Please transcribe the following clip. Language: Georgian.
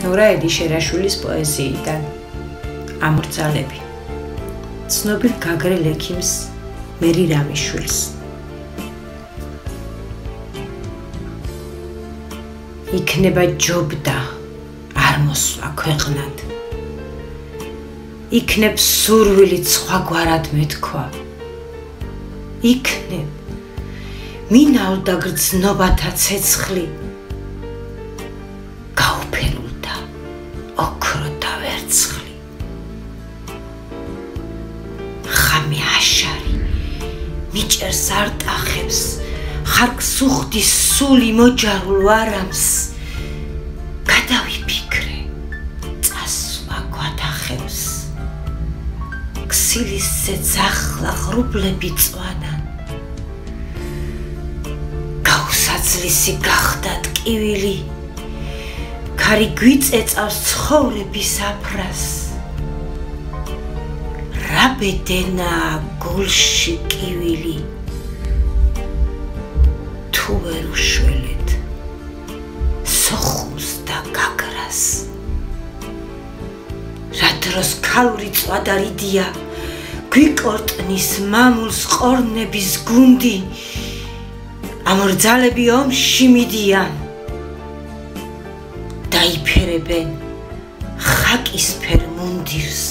ნორა ედიშერაშვილის პოეზიიდან. ამორძალები ცნობილ გაგრელ ექიმს მერი რამიშვილს. იქნება ჯობდა არ მოსვა ქვეყნად. იქნებ სურვილი სხვა გვარად მეთქვა. იქნებ მინალდა გრძნობათა ცეცხლი მიჭერს არტახებს ხარკ სუხდის სული მოჯარულ არამს გადავიფიქრე წასვლა გვათახებს. ქსილის ზეცახლა ღრუბლები წვანან. გაუსაცლისი გახდა ტკივილი ქარი გვიწეწავს ცხოვრების აფრას. რაბედენა გულში კივილი თუ ვერ უშველეთ სოხუს და გაგრას. რა დროს ქალური წვადარიდია გვიკორტნის მამულს ყორნების გუნდი ამორძალები ომში მიდიან დაიფერებენ ხაკისფერ მუნდირს